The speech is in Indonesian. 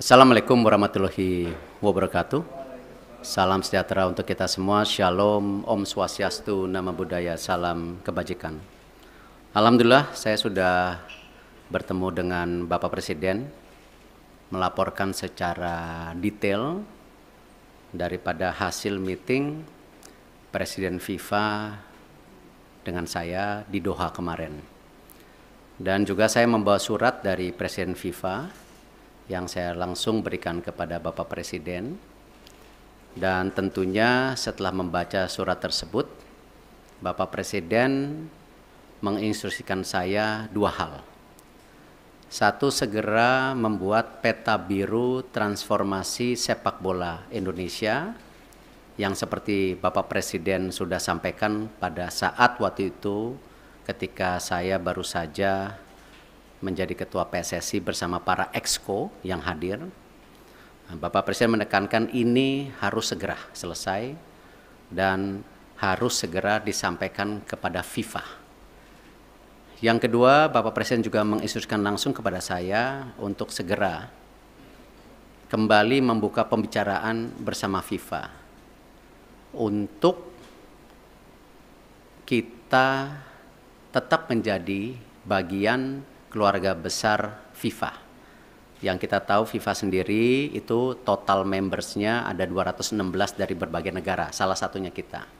Assalamualaikum warahmatullahi wabarakatuh. Salam sejahtera untuk kita semua. Shalom, Om Swastiastu, Nama Budaya, Salam Kebajikan. Alhamdulillah saya sudah bertemu dengan Bapak Presiden melaporkan secara detail daripada hasil meeting Presiden FIFA dengan saya di Doha kemarin. Dan juga saya membawa surat dari Presiden FIFA yang saya langsung berikan kepada Bapak Presiden. Dan tentunya setelah membaca surat tersebut, Bapak Presiden menginstruksikan saya dua hal. Satu, segera membuat peta biru transformasi sepak bola Indonesia yang seperti Bapak Presiden sudah sampaikan pada saat waktu itu ketika saya baru saja menjadi ketua PSSI bersama para exco yang hadir. Bapak Presiden menekankan ini harus segera selesai dan harus segera disampaikan kepada FIFA. Yang kedua, Bapak Presiden juga menginstruksikan langsung kepada saya untuk segera kembali membuka pembicaraan bersama FIFA untuk kita tetap menjadi bagian keluarga besar FIFA. Yang kita tahu FIFA sendiri itu total membersnya ada 216 dari berbagai negara, salah satunya kita.